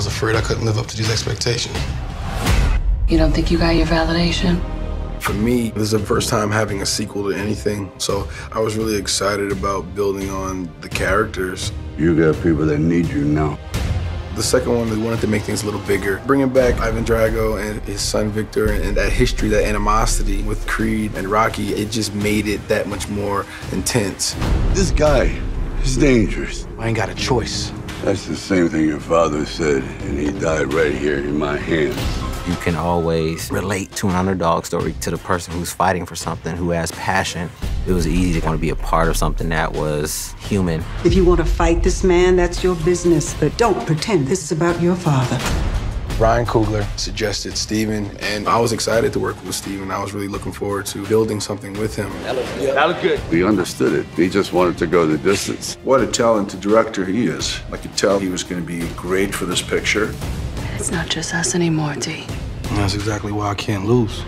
was afraid I couldn't live up to these expectations. You don't think you got your validation? For me, this is the first time having a sequel to anything, so I was really excited about building on the characters. You got people that need you now. The second one, we wanted to make things a little bigger, bringing back Ivan Drago and his son Victor, and that history, that animosity with Creed and Rocky. It just made it that much more intense. This guy is dangerous. I ain't got a choice. That's the same thing your father said, and he died right here in my hands. You can always relate to an underdog story to the person who's fighting for something, who has passion. It was easy to want to be a part of something that was human. If you want to fight this man, that's your business. But don't pretend this is about your father. Ryan Coogler suggested Steven, and I was excited to work with Steven. I was really looking forward to building something with him. That looked good. That looked good. We understood it. He just wanted to go the distance. What a talented director he is. I could tell he was going to be great for this picture. It's not just us anymore, D. That's exactly why I can't lose.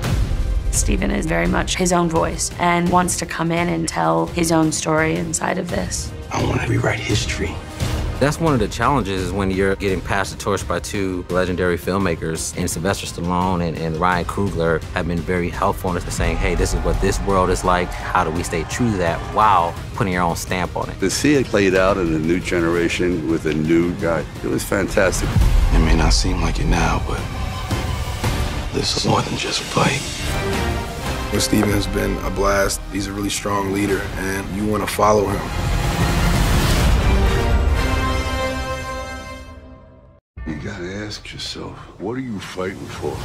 Steven is very much his own voice and wants to come in and tell his own story inside of this. I want to rewrite history. That's one of the challenges when you're getting passed the torch by two legendary filmmakers, and Sylvester Stallone and, and Ryan Coogler have been very helpful in saying, hey, this is what this world is like. How do we stay true to that while putting your own stamp on it? To see it played out in a new generation with a new guy, it was fantastic. It may not seem like it now, but this is more than just a fight. Well, Steven has been a blast. He's a really strong leader, and you want to follow him. You gotta ask yourself, what are you fighting for?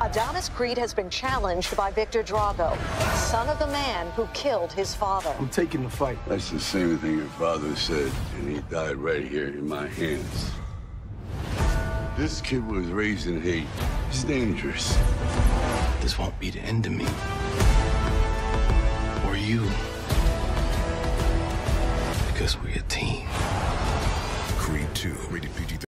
Adonis Creed has been challenged by Victor Drago, son of the man who killed his father. I'm taking the fight. That's the same thing your father said, and he died right here in my hands. This kid was raised in hate. It's dangerous. This won't be the end of me. Or you. Because we're a team. Creed 2, rated PG